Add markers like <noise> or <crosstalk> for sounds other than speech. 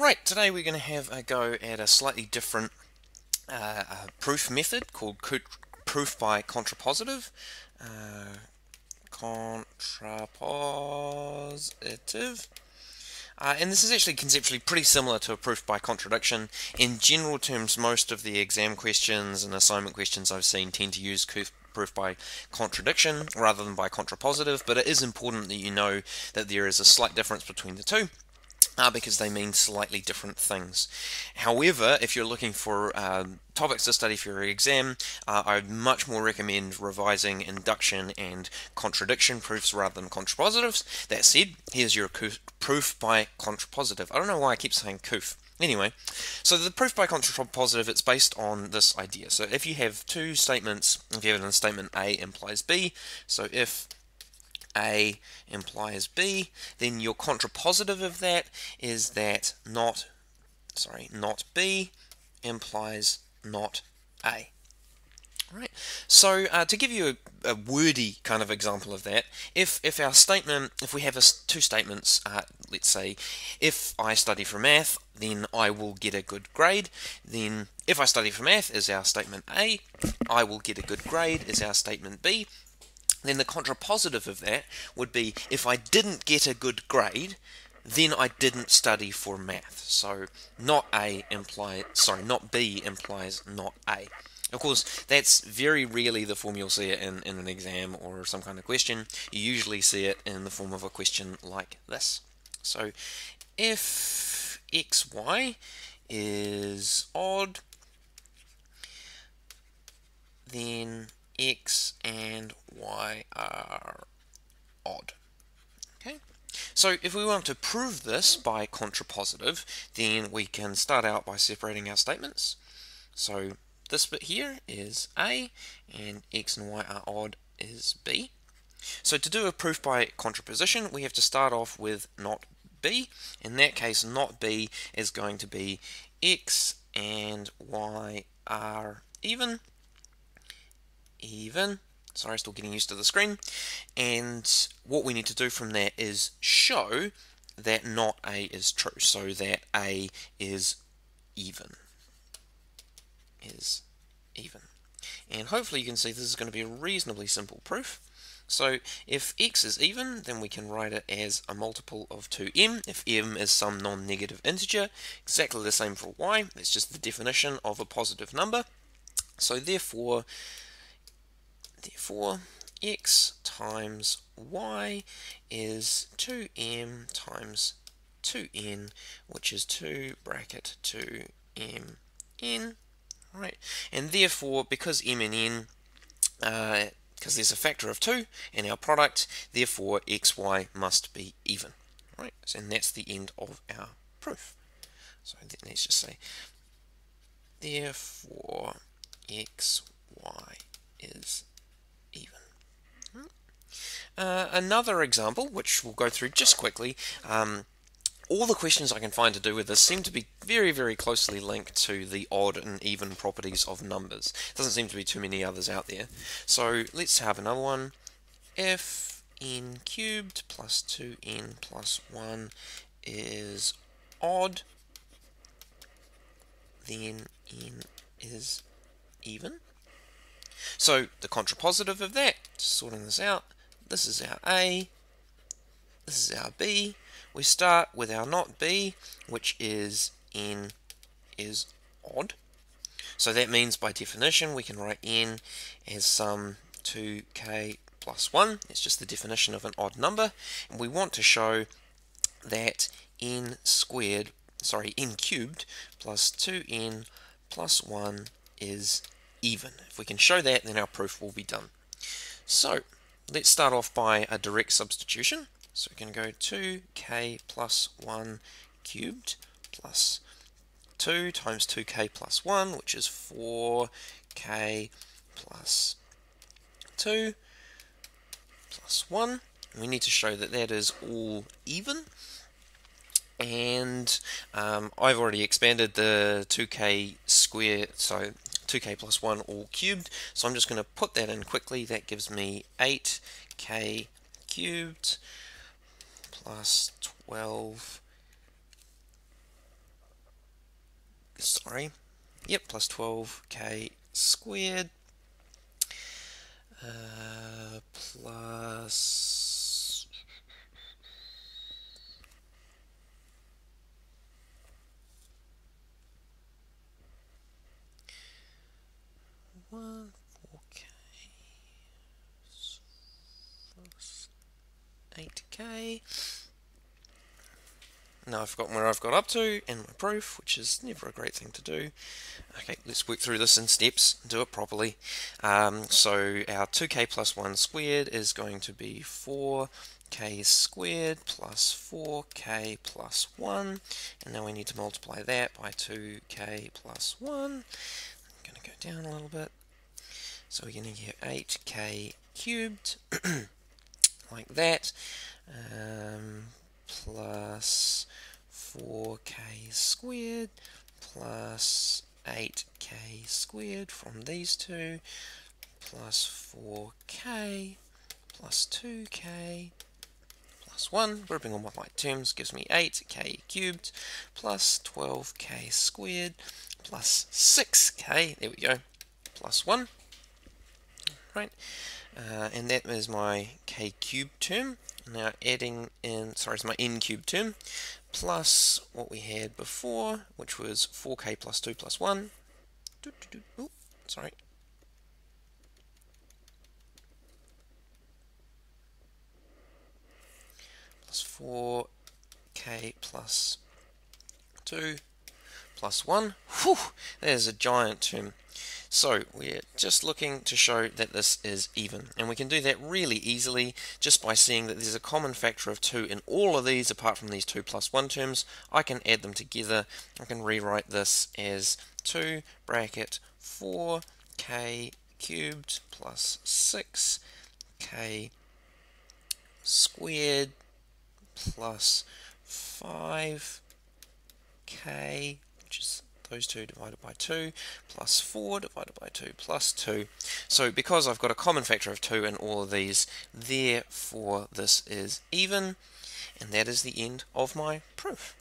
Right, today we're going to have a go at a slightly different uh, uh, proof method called proof by contrapositive. Uh, contrapositive. Uh, and this is actually conceptually pretty similar to a proof by contradiction. In general terms, most of the exam questions and assignment questions I've seen tend to use proof by contradiction rather than by contrapositive, but it is important that you know that there is a slight difference between the two uh, because they mean slightly different things. However, if you're looking for um, topics to study for your exam, uh, I would much more recommend revising induction and contradiction proofs rather than contrapositives. That said, here's your proof by contrapositive. I don't know why I keep saying coof. Anyway, so the proof by contrapositive, it's based on this idea. So if you have two statements, if you have a statement A implies B, so if a implies B, then your contrapositive of that is that not, sorry, not B implies not A. Right. So uh, to give you a, a, wordy kind of example of that, if if our statement, if we have a, two statements, uh, let's say, if I study for math, then I will get a good grade. Then if I study for math is our statement A, I will get a good grade is our statement B then the contrapositive of that would be if I didn't get a good grade, then I didn't study for math. So not A implies, sorry, not B implies not A. Of course, that's very rarely the form you'll see it in, in an exam or some kind of question. You usually see it in the form of a question like this. So if xy is odd, then x and y are odd. Okay. So if we want to prove this by contrapositive, then we can start out by separating our statements. So this bit here is A, and x and y are odd is B. So to do a proof by contraposition, we have to start off with not B. In that case, not B is going to be x and y are even even. Sorry, still getting used to the screen. And what we need to do from there is show that not A is true, so that A is even. Is even. And hopefully you can see this is going to be a reasonably simple proof. So if x is even, then we can write it as a multiple of 2m. If m is some non-negative integer, exactly the same for y. It's just the definition of a positive number. So therefore, Therefore, x times y is 2m times 2n, which is 2 bracket 2m n. Right, and therefore, because m and n, because uh, there's a factor of 2 in our product, therefore xy must be even. Right, and that's the end of our proof. So let's just say, therefore xy is uh, another example, which we'll go through just quickly, um, all the questions I can find to do with this seem to be very, very closely linked to the odd and even properties of numbers. Doesn't seem to be too many others out there. So let's have another one. If n cubed plus 2n plus 1 is odd, then n is even. So the contrapositive of that, sorting this out, this is our A, this is our B. We start with our not B, which is n is odd. So that means by definition we can write n as some 2k plus 1. It's just the definition of an odd number. And we want to show that n squared, sorry, n cubed plus 2n plus 1 is even. If we can show that, then our proof will be done. So let's start off by a direct substitution. So we can go 2k plus 1 cubed plus 2 times 2k plus 1, which is 4k plus 2 plus 1. We need to show that that is all even. And um, I've already expanded the 2k square, so 2k plus 1 all cubed. So I'm just going to put that in quickly. That gives me 8k cubed plus 12 sorry. Yep, plus 12k squared uh, plus one four k plus k. Now I've forgotten where I've got up to and my proof, which is never a great thing to do. Okay, let's work through this in steps, do it properly. Um, so our 2k plus 1 squared is going to be 4k squared plus 4k plus 1. And now we need to multiply that by 2k plus 1. I'm going to go down a little bit. So we're going to get 8k cubed, <clears throat> like that. Um, plus 4k squared plus 8k squared from these two plus 4k plus 2k plus 1, grouping all my like terms gives me 8k cubed plus 12k squared plus 6k, there we go, plus 1, right, uh, and that is my k cubed term, now adding in, sorry, it's my n cubed term, plus what we had before, which was 4k plus 2 plus 1. Doo. Ooh, sorry. Plus 4k plus 2 plus 1. Whew, there's a giant term. So we're just looking to show that this is even and we can do that really easily just by seeing that there's a common factor of 2 in all of these apart from these 2 plus 1 terms. I can add them together. I can rewrite this as 2 bracket 4k cubed plus 6k squared plus 5k which is those two divided by 2 plus 4 divided by 2 plus 2. So because I've got a common factor of 2 in all of these, therefore this is even, and that is the end of my proof.